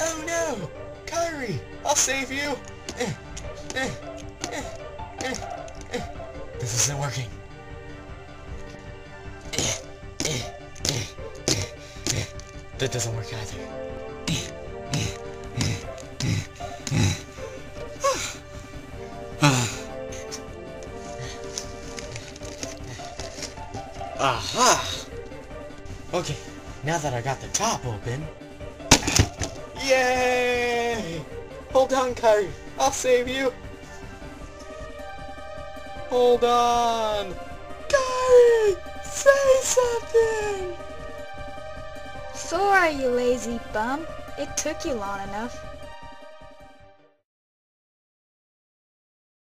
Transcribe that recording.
Oh no! Kairi! I'll save you! Eh, eh, eh. eh, eh, eh. This isn't working. That doesn't work either. Eh, eh. Ah. Ah. Aha! Okay, now that I got the top open... Yay! Hold on, Kairi. I'll save you. Hold on. Kairi! Say something! Sora, you lazy bum. It took you long enough.